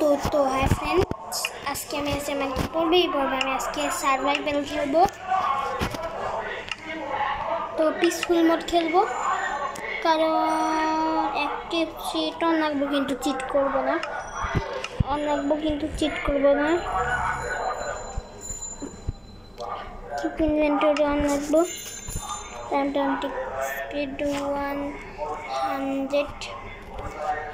তো তো হ্যাঁ ফ্রেন্ডস আজকে আমি এসে আমাকে পড়বে আমি আজকে সার্ভাইভাল খেলব। তো পিসফুল মোড খেলব, কারণ একটি চিট অন রাখব কিন্তু চিট করব না। অন রাখব কিন্তু চিট করব না। কিপ ইনভেন্টরি অন রাখব। র্যামটান্টিক স্পিড ওয়ান হান্ড্রেড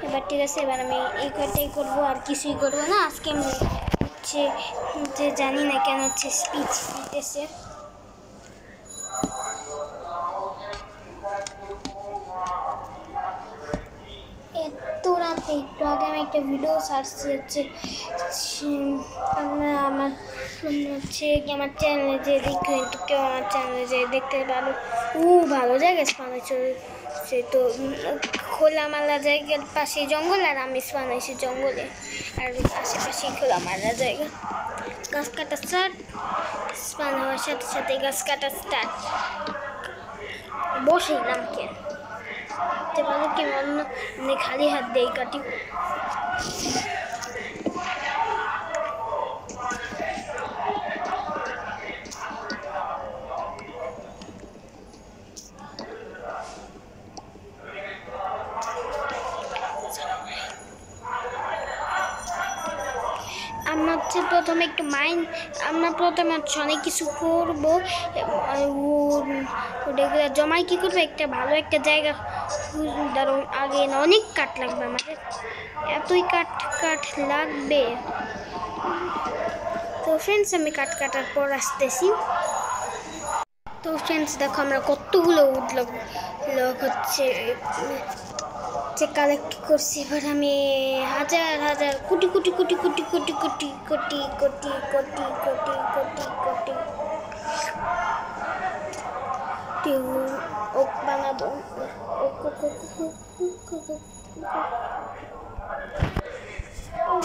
এবার ঠিক আছে, এবার আমি এই কয়টাই করব, আর কিছুই করব না। আজকে হচ্ছে যে জানি না কেন হচ্ছে স্পিচ দিতেছে এত রাতে একটু আগে আমি একটা ভিডিও সার্চছি হচ্ছে আমার হচ্ছে আমার চ্যানেলে যে দেখো একটু কেউ আমার চ্যানেলে যে দেখতে পারো। ও ভালো জায়গায় বানাইছে সে তো খোলামালা জায়গার পাশে জঙ্গল আর আমি বানাইছি জঙ্গলে। আর আশেপাশে খোলামালা জায়গা। গাছ কাটা স্টার্ট স্পান হওয়ার সাথে সাথে গাছ কাটা স্টার্ট বসেইলাম কেন করতে পারো কি অন্য মানে খালি হাত দিয়ে কাটি হচ্ছে প্রথমে একটু মাইন্ড আমরা প্রথমে হচ্ছে অনেক কিছু করব ওগুলো জমাই কী করব একটা ভালো একটা জায়গা খুঁজ- আগে না অনেক কাঠ লাগবে আমাদের এতই কাঠ কাঠ লাগবে তো ফ্রেন্ডস আমি কাঠ কাটার পর আসতেছি তো ফ্রেন্ডস দেখো আমরা কতগুলো উঠল লোক হচ্ছে যে কালেক্ট করছি এবার আমি হাজার হাজার কোটি কোটি কোটি কোটি কোটি কোটি কোটি কোটি কোটি কোটি কোটি কোটি টিউ বানাবো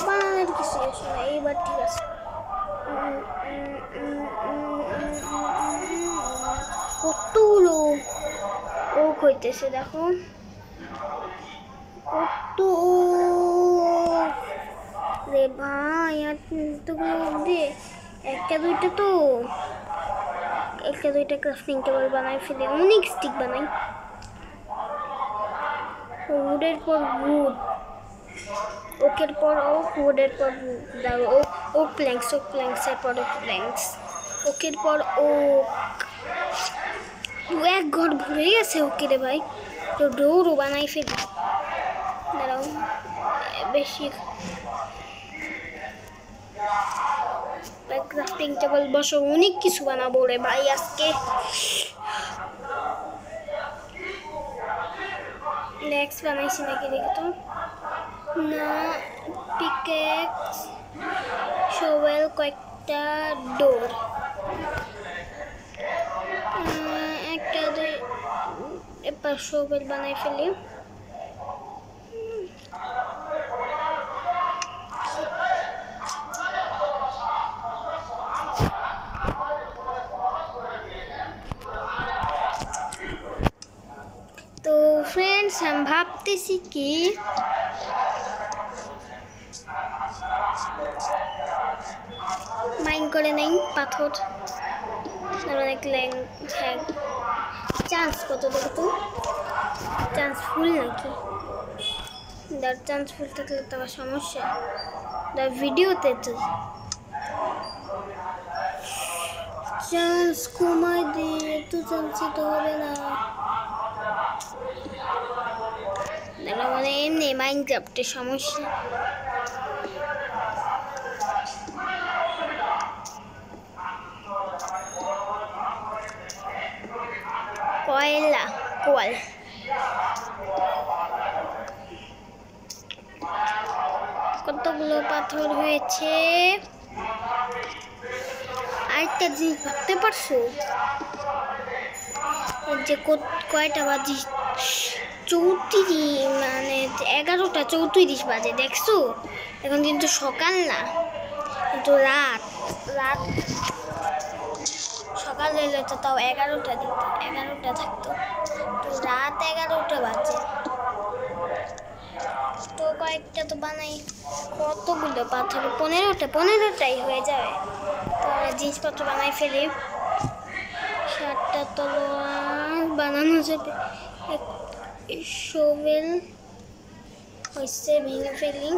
বাঙালি কিছু শোনা এইবার ঠিক আছে কতগুলো ওক হইতেছে দেখো কত রে ভাই এতগুলো দিয়ে একটা দুইটা তো একটা দুইটা ক্রাফটিং টেবিল বানাই ফেলে অনেক স্টিক বানাই উডের পর উড ওকের পর ওক উডের পর ও ও প্ল্যাঙ্কস, ও প্ল্যাঙ্কসের পর ও প্ল্যাঙ্কস। ওকের পর ও। এক ঘর ভরে গেছে ওকে রে ভাই। তো ডোরও বানাই ফেলি। দাঁড়াও, বেশি ক্রাফটিং টেবিল বসো, অনেক কিছু বানাবো রে ভাই আজকে। लेग्स का मैं इसी में देखे तो ना पिकेक्स শোভেল কয়েকটা ডোর একটা দুই, এবার শোভেল বানাই ফেলি। আমি ভাবতেছি কি? মাইন্ড করে নেই, পাথর। অনেক হ্যাঁ চান্স কত দেখো তো? চান্স ফুল নাকি? দার চান্স ফুল থাকলে তো আবার সমস্যা। দার ভিডিওতে তো। চান্স কমাই দে একটু চান্সই তো হবে না। মানে এমনি মাইনক্রাফটের সমস্যা। কয়লা কোয়াল কতগুলো পাথর হয়েছে? আরেকটা জিনিস ভাবতে পারছ? যে কয়টা বাজি চৌত্রিশ মানে এগারোটা চৌত্রিশ বাজে, দেখছ? এখন কিন্তু সকাল না, কিন্তু রাত রাত সকাল হইলে তো তাও এগারোটা দিত, এগারোটা থাকতো তো রাত এগারোটা বাজে। তো কয়েকটা তো বানাই, কতগুলো পাথর? পনেরোটা, পনেরোটাই হয়ে যাবে। তো জিনিসপত্র বানাই ফেলি। সাতটা তলোয়ার বানানো যাবে। শোভেল হয়েছে ভেঙে ফেলি।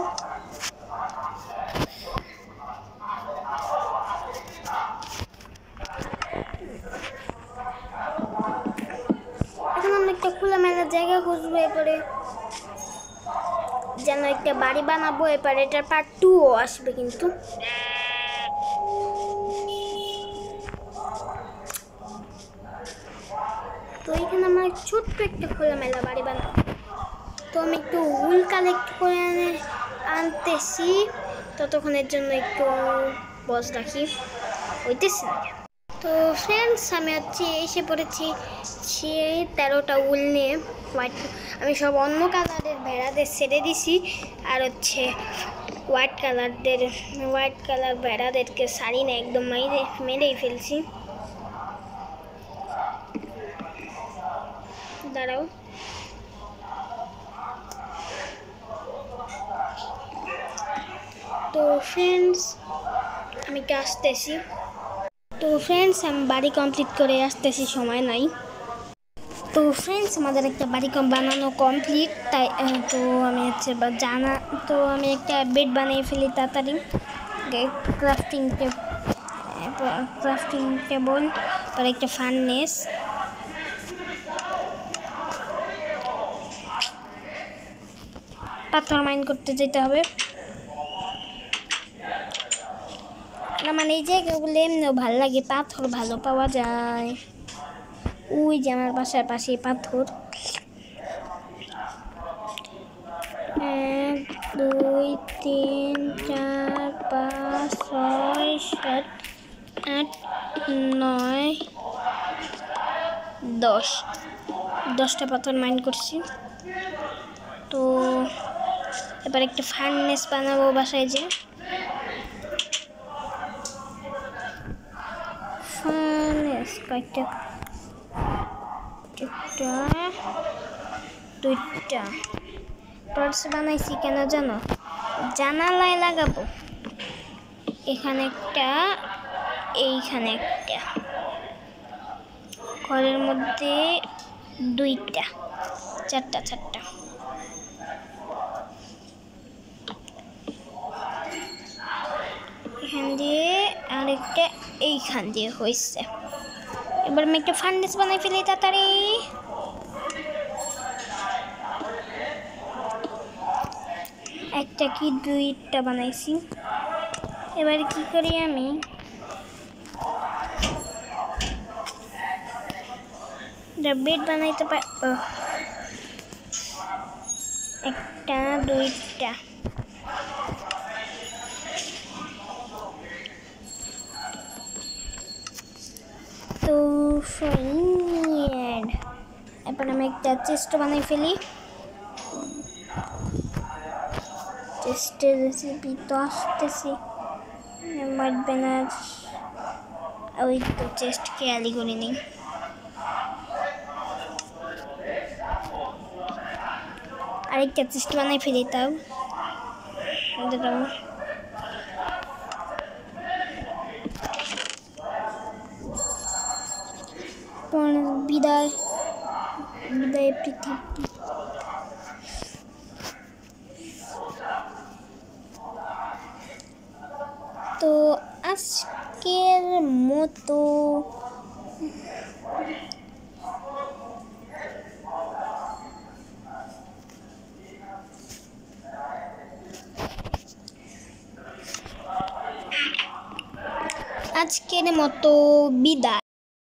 এখন আমরা একটা খোলামেলা জায়গা খুঁজবো এরপরে যেন একটা বাড়ি বানাবো, এরপরে এটার পার্ট টুও আসবে কিন্তু। আমার ছোট্ট একটা খোলামেলা বাড়ি বানাবো। তো আমি একটু উল কালেক্ট করে আনে, আনতেছি। ততক্ষণের জন্য একটু বস রাখি। হইতেছে না তো ফ্রেন্ডস আমি হচ্ছে এসে পড়েছি সে তেরোটা উল নিয়ে। হোয়াইট আমি সব অন্য কালারের ভেড়াদের ছেড়ে দিছি। আর হচ্ছে হোয়াইট কালারদের হোয়াইট কালার ভেড়াদেরকে শাড়ি না একদম মেরে, মেরেই ফেলছি। দাঁড়াও। তো ফ্রেন্ডস আমি একটু আসতেছি। তো ফ্রেন্ডস আমি বাড়ি কমপ্লিট করে আসতেছি, সময় নাই। তো ফ্রেন্ডস আমাদের একটা বাড়ি বানানো কমপ্লিট তাই তো আমি হচ্ছে জানা, তো আমি একটা বেড বানিয়ে ফেলি তাড়াতাড়ি। ক্রাফটিং ক্রাফটিং টেবল তার একটা ফার্নেস পাথর মাইন করতে যেতে হবে। মানে এই জায়গাগুলো এমনিও ভালো লাগে, পাথর ভালো পাওয়া যায়। ওই যে আমার বাসার পাশে পাথর। এক, দুই, তিন, চার, পাঁচ, ছয়, সাত, আট, নয়, দশ। দশটা পাথর মাইন করছি। তো এবার একটা ফার্নেস বানাবো বাসায় যে। ফার্নেস কয়েকটা একটা, দুইটা। পার্স বানাইছি কেন জানো? জানালায় লাগাবো। এখানে একটা, এইখানে একটা। ঘরের মধ্যে দুইটা, চারটা চারটা এখান দিয়ে আরেকটা এইখান দিয়ে হয়েছে এবার আমি একটা ফার্নেস বানাই ফেলি, তাড়াতাড়ি। একটা কি, দুইটা বানাইছি। এবার কি করি আমি? বেড বানাইতে পার একটা, দুইটা তো ফ্রেন্ড এরপর আমি একটা চেস্ট বানাই ফেলি। চেস্টের রেসিপি তো আসতেছি। মারবে না ওই তো চেস্ট খেয়ালি করে নিই। আরেকটা চেস্ট বানাই ফেলি তাও। দাঁড়াও। পরে বিদায় বিদায় পৃথিবী তো আজকের মতো আজকের মতো বিদায়